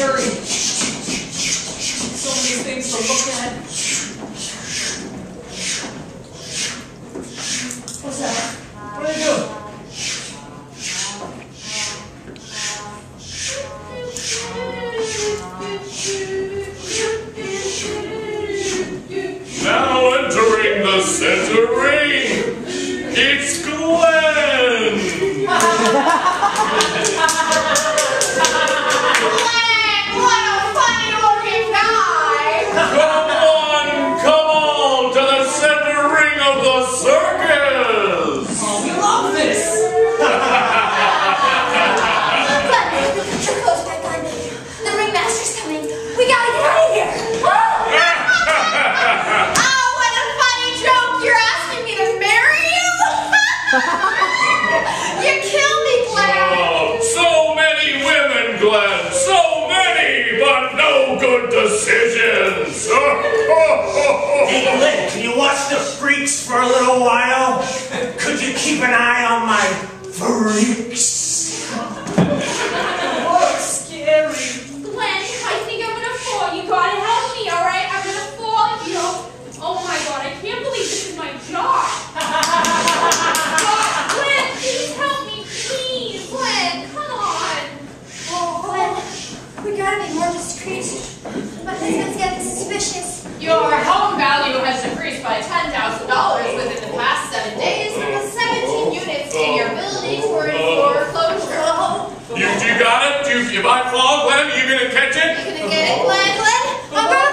So many things to look at. What's that? What are you doing? Now entering the center ring, it's Glenn! freaks for a little while? Could you keep an eye on my freaks? Oh, scary. Glenn, I think I'm gonna fall. You gotta help me, alright? I'm gonna fall, you know. Oh my god, I can't believe this is my job. God, Glenn, please help me, please. Glenn, come on. Oh, Glenn, we gotta be more discreet. My husband's getting suspicious. Your home value has decreased by $10,000 within the past seven days, and 17 units in your building were in foreclosure. You, you got it? You, you might fall, Glenn? You gonna catch it? you gonna get it, Glenn? Glenn,